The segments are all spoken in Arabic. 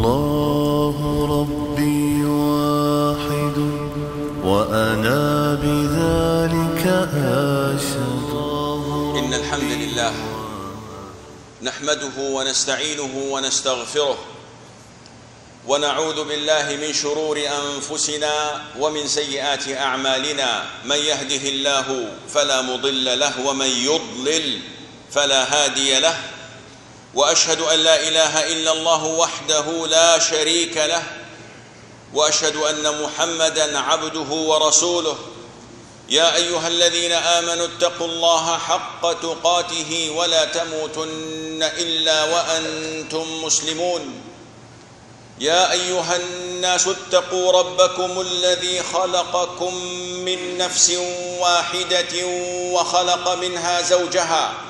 الله ربي واحد وأنا بذلك أشهد. إن الحمد لله نحمده ونستعينه ونستغفره ونعوذ بالله من شرور أنفسنا ومن سيئات أعمالنا. من يهده الله فلا مضل له ومن يضلل فلا هادي له. وأشهد أن لا إله إلا الله وحده لا شريك له وأشهد أن محمدا عبده ورسوله. يا أيها الذين آمنوا اتقوا الله حق تقاته ولا تموتن إلا وأنتم مسلمون. يا أيها الناس اتقوا ربكم الذي خلقكم من نفس واحدة وخلق منها زوجها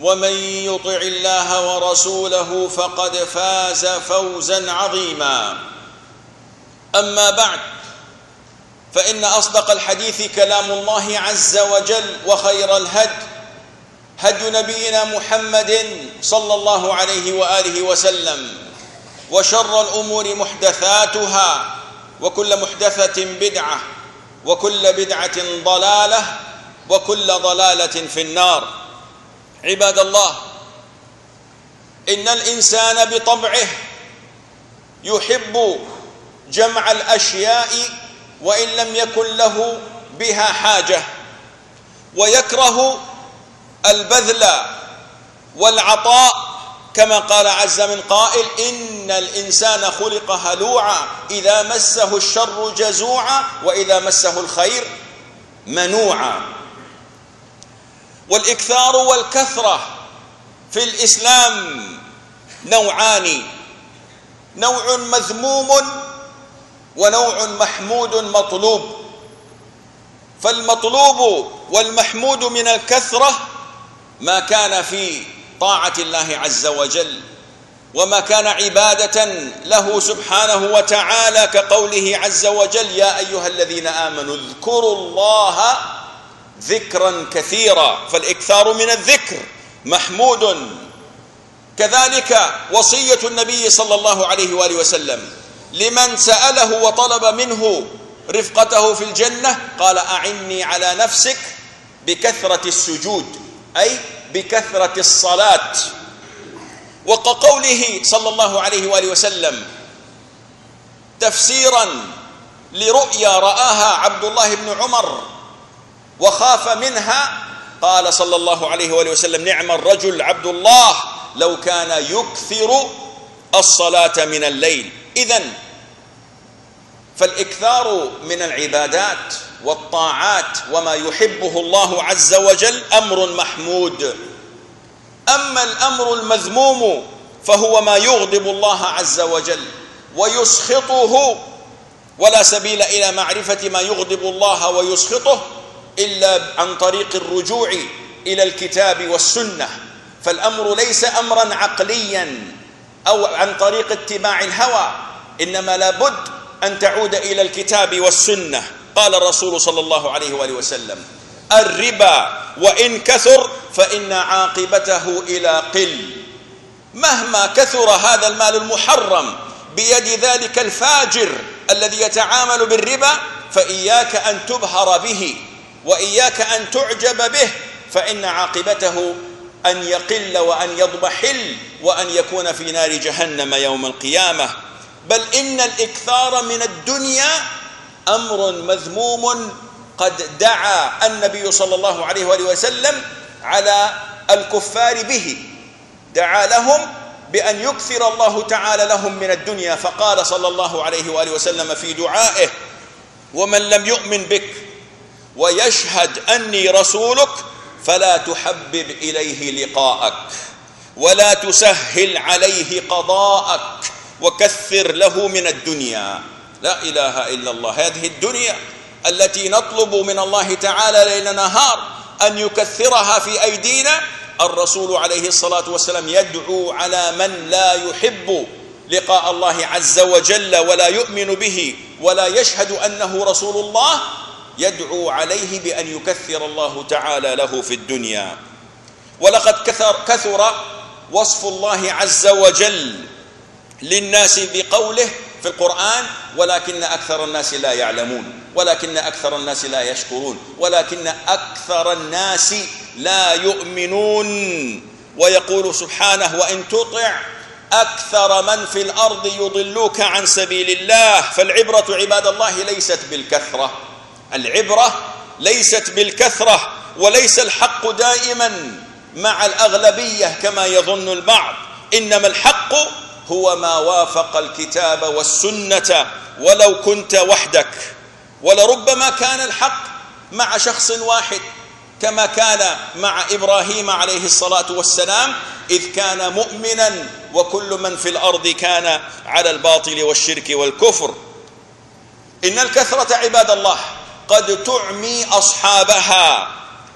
ومن يطع الله ورسوله فقد فاز فوزا عظيما. أما بعد فإن أصدق الحديث كلام الله عز وجل وخير الهد هدي نبينا محمد صلى الله عليه وآله وسلم وشر الأمور محدثاتها وكل محدثة بدعة وكل بدعة ضلالة وكل ضلالة في النار. عباد الله إن الإنسان بطبعه يحب جمع الأشياء وإن لم يكن له بها حاجة ويكره البذل والعطاء كما قال عز من قائل إن الإنسان خلق هلوعا إذا مسه الشر جزوعا وإذا مسه الخير منوعا. والإكثار والكثرة في الإسلام نوعان. نوع مذموم ونوع محمود مطلوب. فالمطلوب والمحمود من الكثرة ما كان في طاعة الله عز وجل وما كان عبادة له سبحانه وتعالى كقوله عز وجل يا أيها الذين آمنوا اذكروا الله ذكرا كثيرا فالإكثار من الذكر محمود. كذلك وصية النبي صلى الله عليه وآله وسلم لمن سأله وطلب منه رفقته في الجنة قال أعني على نفسك بكثرة السجود أي بكثرة الصلاة. وكقوله صلى الله عليه وآله وسلم تفسيرا لرؤيا رآها عبد الله بن عمر وخاف منها. قال صلى الله عليه وآله وسلم نعم الرجل عبد الله لو كان يكثر الصلاة من الليل. اذا فالإكثار من العبادات والطاعات وما يحبه الله عز وجل أمر محمود. أما الأمر المذموم فهو ما يغضب الله عز وجل ويسخطه. ولا سبيل إلى معرفة ما يغضب الله ويسخطه. إلا عن طريق الرجوع إلى الكتاب والسنة. فالأمر ليس امرا عقليا أو عن طريق اتباع الهوى إنما لابد أن تعود إلى الكتاب والسنة. قال الرسول صلى الله عليه وآله وسلم الربا وإن كثر فإن عاقبته إلى قل. مهما كثر هذا المال المحرم بيد ذلك الفاجر الذي يتعامل بالربا فإياك أن تبهر به. وإياك أن تعجب به فإن عاقبته أن يقل وأن يضمحل وأن يكون في نار جهنم يوم القيامة. بل إن الإكثار من الدنيا أمر مذموم قد دعا النبي صلى الله عليه وآله وسلم على الكفار به. دعا لهم بأن يكثر الله تعالى لهم من الدنيا فقال صلى الله عليه وآله وسلم في دعائه ومن لم يؤمن بك ويشهد أني رسولك فلا تحبب إليه لقاءك ولا تسهل عليه قضاءك وكثر له من الدنيا. لا إله إلا الله. هذه الدنيا التي نطلب من الله تعالى ليل نهار أن يكثرها في أيدينا الرسول عليه الصلاة والسلام يدعو على من لا يحب لقاء الله عز وجل ولا يؤمن به ولا يشهد أنه رسول الله يدعو عليه بأن يكثر الله تعالى له في الدنيا. ولقد كثر كثر وصف الله عز وجل للناس بقوله في القرآن ولكن أكثر الناس لا يعلمون ولكن أكثر الناس لا يشكرون ولكن أكثر الناس لا يؤمنون. ويقول سبحانه وإن تطع أكثر من في الأرض يضلوك عن سبيل الله. فالعبرة عباد الله ليست بالكثرة. العبرة ليست بالكثرة وليس الحق دائما مع الأغلبية كما يظن البعض. إنما الحق هو ما وافق الكتاب والسنة ولو كنت وحدك. ولربما كان الحق مع شخص واحد كما كان مع إبراهيم عليه الصلاة والسلام إذ كان مؤمنا وكل من في الأرض كان على الباطل والشرك والكفر. إن الكثرة عباد الله قد تعمي أصحابها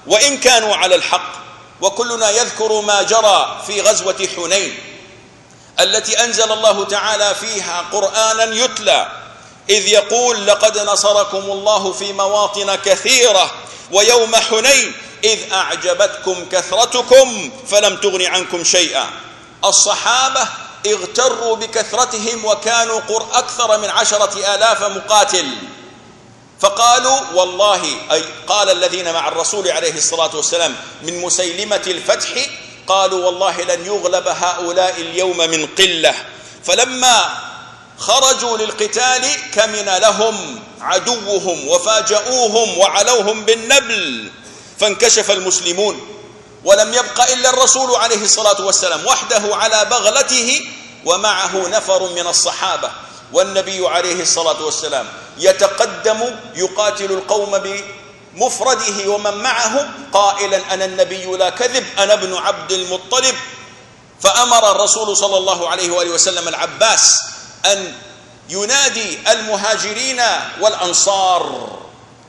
وإن كانوا على الحق وكلنا يذكر ما جرى في غزوة حنين التي أنزل الله تعالى فيها قرانا يتلى إذ يقول لقد نصركم الله في مواطن كثيرة ويوم حنين إذ أعجبتكم كثرتكم فلم تغن عنكم شيئا. الصحابة اغتروا بكثرتهم وكانوا أكثر من عشرة آلاف مقاتل. فقالوا والله أي قال الذين مع الرسول عليه الصلاة والسلام من مسيلمة الفتح قالوا والله لن يغلب هؤلاء اليوم من قلة. فلما خرجوا للقتال كمن لهم عدوهم وفاجؤوهم وعلوهم بالنبل فانكشف المسلمون. ولم يبق إلا الرسول عليه الصلاة والسلام وحده على بغلته ومعه نفر من الصحابة. والنبي عليه الصلاة والسلام يتقدم يقاتل القوم مفرده ومن معه قائلا أنا النبي لا كذب أنا ابن عبد المطلب. فأمر الرسول صلى الله عليه وآله وسلم العباس أن ينادي المهاجرين والأنصار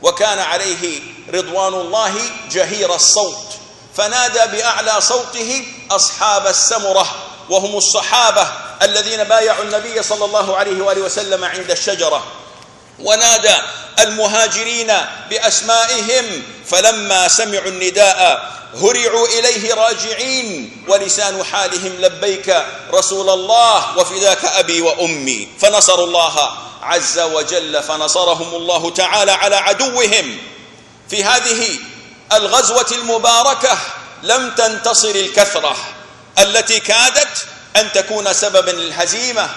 وكان عليه رضوان الله جهير الصوت. فنادى بأعلى صوته أصحاب السمرة وهم الصحابة. الذين بايعوا النبي صلى الله عليه وآله وسلم عند الشجرة ونادى المهاجرين بأسمائهم فلما سمعوا النداء هرعوا إليه راجعين ولسان حالهم لبيك رسول الله وفداك أبي وأمي. فنصروا الله عز وجل فنصرهم الله تعالى على عدوهم. في هذه الغزوة المباركة لم تنتصر الكثرة التي كادت أن تكون سببا للهزيمة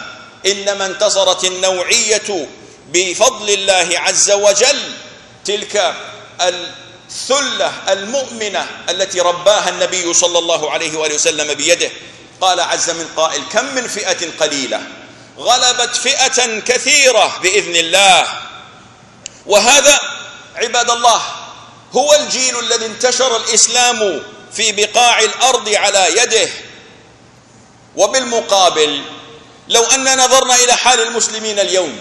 إنما انتصرت النوعية بفضل الله عز وجل. تلك الثلة المؤمنة التي رباها النبي صلى الله عليه وآله وسلم بيده. قال عز من قائل كم من فئة قليلة غلبت فئة كثيرة بإذن الله. وهذا عباد الله هو الجيل الذي انتشر الإسلام في بقاع الأرض على يده. وبالمقابل لو ان نظرنا إلى حال المسلمين اليوم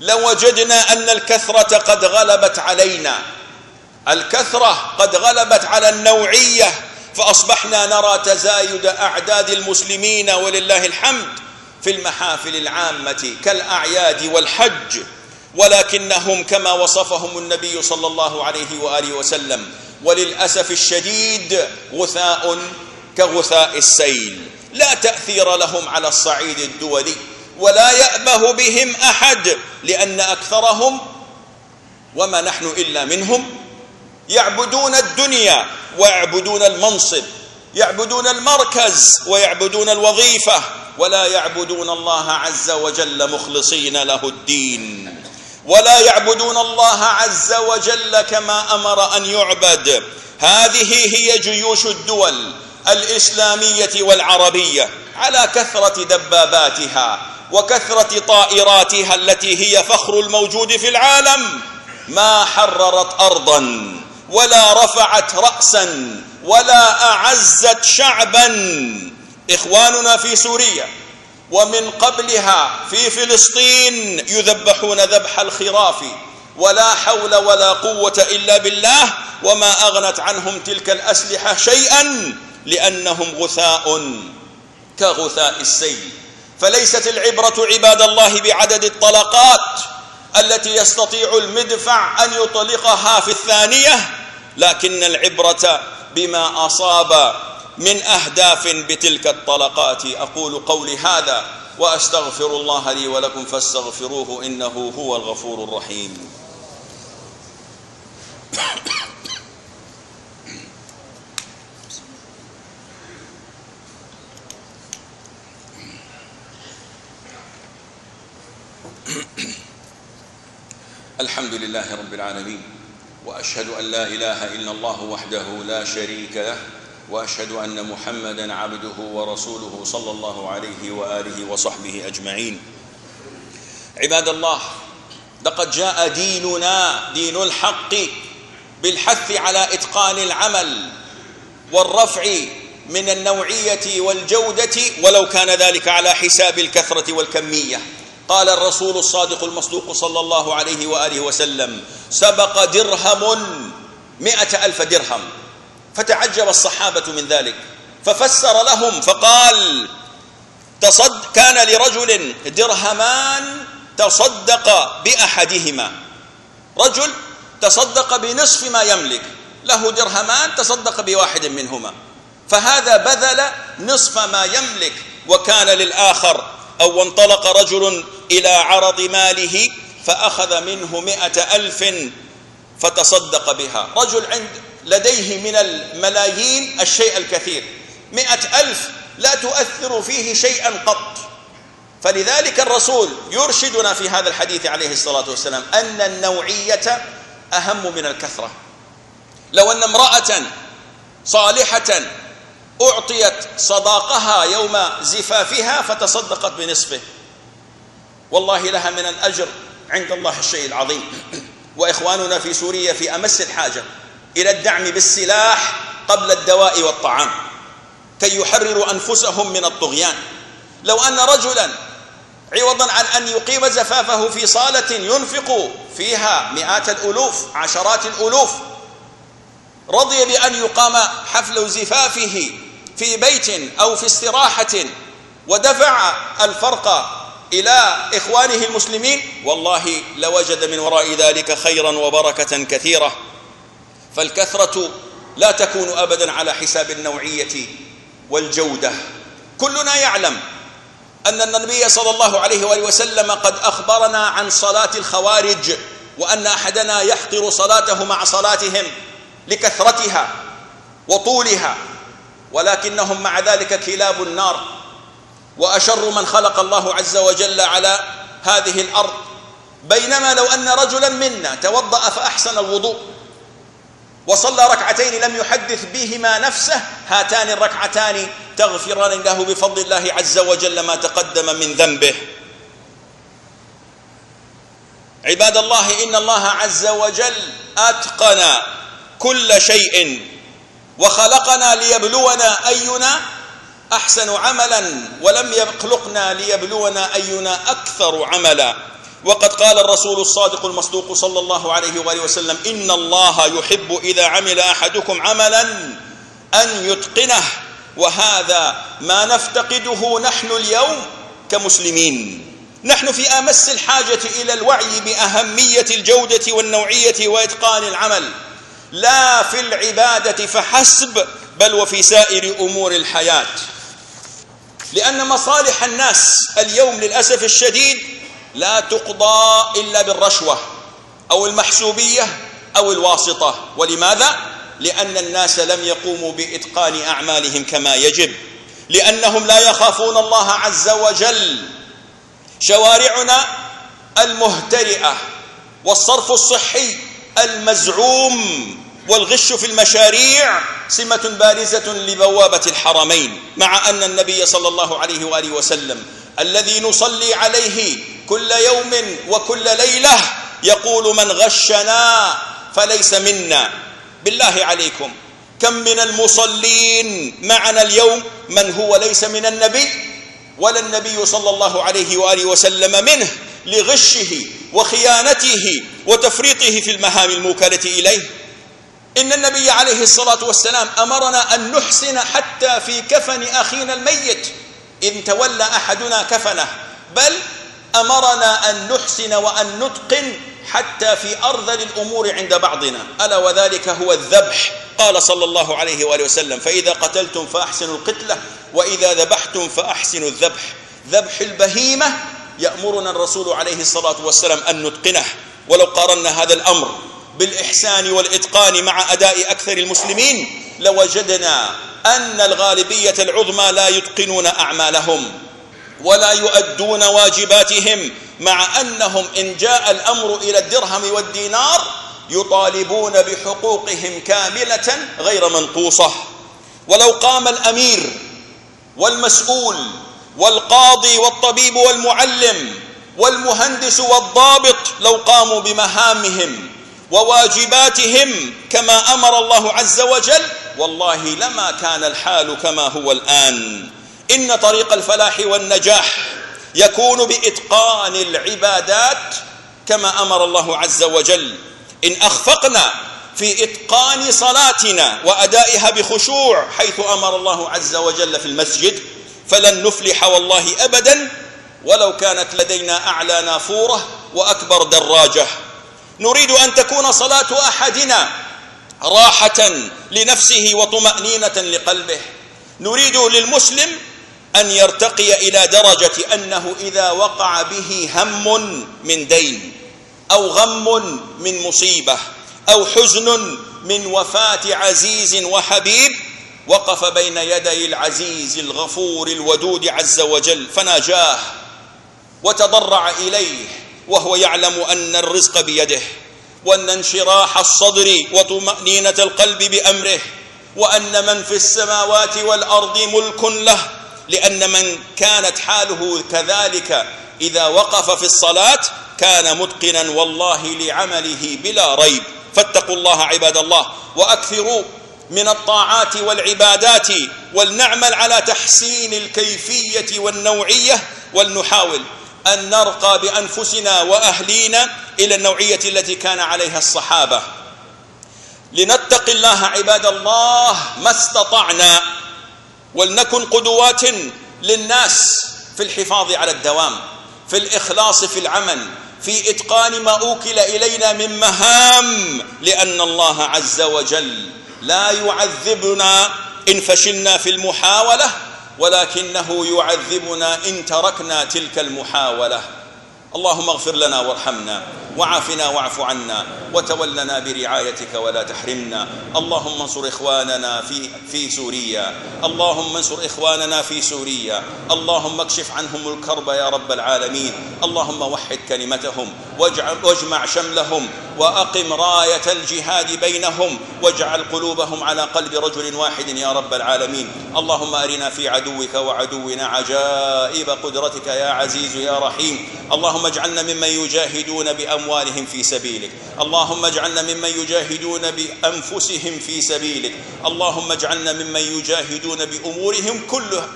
لوجدنا أن الكثرة قد غلبت علينا الكثرة قد غلبت على النوعية فأصبحنا نرى تزايد أعداد المسلمين ولله الحمد في المحافل العامة كالأعياد والحج ولكنهم كما وصفهم النبي صلى الله عليه وآله وسلم وللأسف الشديد غثاء كغثاء السيل. لا تأثير لهم على الصعيد الدولي ولا يأبه بهم أحد لأن أكثرهم وما نحن إلا منهم يعبدون الدنيا ويعبدون المنصب يعبدون المركز ويعبدون الوظيفة ولا يعبدون الله عز وجل مخلصين له الدين ولا يعبدون الله عز وجل كما أمر أن يعبد. هذه هي جيوش الدول الإسلامية والعربية على كثرة دباباتها وكثرة طائراتها التي هي فخر الموجود في العالم. ما حررت أرضا ولا رفعت رأسا ولا أعزت شعبا. إخواننا في سوريا ومن قبلها في فلسطين يذبحون ذبح الخراف ولا حول ولا قوة إلا بالله وما أغنت عنهم تلك الأسلحة شيئا. لأنهم غثاء كغثاء السيل. فليست العبرة عباد الله بعدد الطلقات التي يستطيع المدفع أن يطلقها في الثانية لكن العبرة بما أصاب من أهداف بتلك الطلقات. أقول قولي هذا وأستغفر الله لي ولكم فاستغفروه إنه هو الغفور الرحيم. الحمد لله رب العالمين واشهد ان لا اله الا الله وحده لا شريك له واشهد ان محمدا عبده ورسوله صلى الله عليه واله وصحبه اجمعين عباد الله لقد جاء ديننا دين الحق بالحث على اتقان العمل والرفع من النوعيه والجوده ولو كان ذلك على حساب الكثره والكميه قال الرسول الصادق المصدوق صلى الله عليه وآله وسلم سبق درهم مئة ألف درهم. فتعجب الصحابة من ذلك ففسر لهم فقال تصد كان لرجل درهمان تصدق بأحدهما. رجل تصدق بنصف ما يملك له درهمان تصدق بواحد منهما. فهذا بذل نصف ما يملك وكان للآخر أو انطلق رجل إلى عرض ماله فأخذ منه مئة ألف فتصدق بها. رجل عند لديه من الملايين الشيء الكثير. مئة ألف لا تؤثر فيه شيئا قط. فلذلك الرسول يرشدنا في هذا الحديث عليه الصلاة والسلام أن النوعية أهم من الكثرة. لو أن امرأة صالحة أعطيت صداقها يوم زفافها فتصدقت بنصفه. والله لها من الأجر عند الله الشيء العظيم. وإخواننا في سوريا في أمس الحاجة إلى الدعم بالسلاح قبل الدواء والطعام. كي يحرروا أنفسهم من الطغيان. لو أن رجلا عوضا عن أن يقيم زفافه في صالة ينفق فيها مئات الألوف عشرات الألوف. رضي بأن يقام حفل زفافه في بيت أو في استراحة ودفع الفرق إلى إخوانه المسلمين والله لوجد من وراء ذلك خيرا وبركة كثيرة. فالكثرة لا تكون أبدا على حساب النوعية والجودة. كلنا يعلم أن النبي صلى الله عليه وآله وسلم قد أخبرنا عن صلاة الخوارج وأن أحدنا يحقر صلاته مع صلاتهم لكثرتها وطولها. ولكنهم مع ذلك كلاب النار. وأشر من خلق الله عز وجل على هذه الأرض. بينما لو أن رجلا منا توضأ فأحسن الوضوء. وصلى ركعتين لم يحدث بهما نفسه هاتان الركعتان تغفران له بفضل الله عز وجل ما تقدم من ذنبه. عباد الله إن الله عز وجل أتقن كل شيء. وخلقنا ليبلونا أينا أحسن عملا ولم يخلقنا ليبلونا أينا أكثر عملا. وقد قال الرسول الصادق المصدوق صلى الله عليه وآله وسلم إن الله يحب إذا عمل أحدكم عملا أن يتقنه. وهذا ما نفتقده نحن اليوم كمسلمين. نحن في أمس الحاجة إلى الوعي بأهمية الجودة والنوعية وإتقان العمل. لا في العبادة فحسب بل وفي سائر أمور الحياة. لأن مصالح الناس اليوم للأسف الشديد لا تقضى إلا بالرشوة أو المحسوبية أو الواسطة. ولماذا؟ لأن الناس لم يقوموا بإتقان أعمالهم كما يجب. لأنهم لا يخافون الله عز وجل. شوارعنا المهترئة والصرف الصحي المزعوم والغش في المشاريع سمة بارزة لبوابة الحرمين مع أن النبي صلى الله عليه وآله وسلم الذي نصلي عليه كل يوم وكل ليلة يقول من غشنا فليس منا. بالله عليكم كم من المصلين معنا اليوم من هو ليس من النبي؟ ولا النبي صلى الله عليه وآله وسلم منه. لغشه وخيانته وتفريطه في المهام الموكلة إليه. إن النبي عليه الصلاة والسلام أمرنا أن نحسن حتى في كفن أخينا الميت. إن تولى أحدنا كفنه. بل أمرنا أن نحسن وأن نتقن حتى في أرذل الأمور عند بعضنا. ألا وذلك هو الذبح؟ قال صلى الله عليه وآله وسلم فإذا قتلتم فأحسنوا القتلة وإذا ذبحتم فأحسنوا الذبح. ذبح البهيمة يأمرنا الرسول عليه الصلاة والسلام أن نتقنه ولو قارنا هذا الأمر بالإحسان والإتقان مع أداء أكثر المسلمين لوجدنا أن الغالبية العظمى لا يتقنون أعمالهم ولا يؤدون واجباتهم مع أنهم إن جاء الأمر إلى الدرهم والدينار يطالبون بحقوقهم كاملة غير منقوصة. ولو قام الأمير والمسؤول والقاضي والطبيب والمعلم والمهندس والضابط لو قاموا بمهامهم وواجباتهم كما أمر الله عز وجل والله لما كان الحال كما هو الآن. إن طريق الفلاح والنجاح يكون بإتقان العبادات كما أمر الله عز وجل. إن أخفقنا في إتقان صلاتنا وأدائها بخشوع حيث أمر الله عز وجل في المسجد فلن نفلح والله ابدا ولو كانت لدينا أعلى نافورة وأكبر دراجة. نريد أن تكون صلاة أحدنا راحة لنفسه وطمأنينة لقلبه. نريد للمسلم أن يرتقي إلى درجة أنه إذا وقع به هم من دين أو غم من مصيبة أو حزن من وفاة عزيز وحبيب وقف بين يدي العزيز الغفور الودود عز وجل فناجاه وتضرع إليه وهو يعلم أن الرزق بيده وأن انشراح الصدر وطمأنينة القلب بأمره وأن من في السماوات والأرض ملك له لأن من كانت حاله كذلك إذا وقف في الصلاة كان متقنا والله لعمله بلا ريب. فاتقوا الله عباد الله وأكثروا من الطاعات والعبادات ولنعمل على تحسين الكيفية والنوعية ولنحاول أن نرقى بأنفسنا وأهلينا إلى النوعية التي كان عليها الصحابة. لنتق الله عباد الله ما استطعنا ولنكن قدوات للناس في الحفاظ على الدوام في الإخلاص في العمل في إتقان ما أوكل إلينا من مهام لأن الله عز وجل لا يعذبنا إن فشلنا في المحاولة ولكنه يعذبنا إن تركنا تلك المحاولة. اللهم اغفر لنا وارحمنا. وعافنا واعف عنا وتولنا برعايتك ولا تحرمنا. اللهم انصر إخواننا في في سوريا. اللهم انصر إخواننا في سوريا. اللهم اكشف عنهم الكرب يا رب العالمين. اللهم وحد كلمتهم واجمع شملهم وأقم راية الجهاد بينهم واجعل قلوبهم على قلب رجل واحد يا رب العالمين. اللهم أرنا في عدوك وعدونا عجائب قدرتك يا عزيز يا رحيم. اللهم اجعلنا ممن يجاهدون بأموالهم في سبيلك. اللهم اجعلنا ممن يجاهدون بأنفسهم في سبيلك. اللهم اجعلنا ممن يجاهدون بأمورهم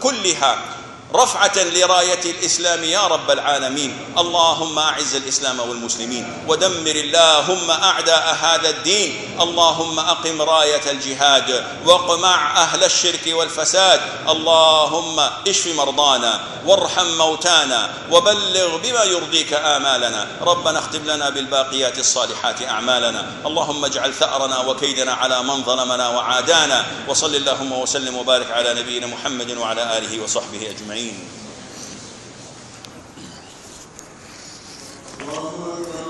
كلها رفعة لراية الإسلام يا رب العالمين. اللهم أعز الإسلام والمسلمين ودمر اللهم أعداء هذا الدين. اللهم أقم راية الجهاد واقمع أهل الشرك والفساد. اللهم اشف مرضانا وارحم موتانا وبلغ بما يرضيك آمالنا. ربنا اختم لنا بالباقيات الصالحات أعمالنا. اللهم اجعل ثأرنا وكيدنا على من ظلمنا وعادانا. وصل اللهم وسلم وبارك على نبينا محمد وعلى آله وصحبه أجمعين. الله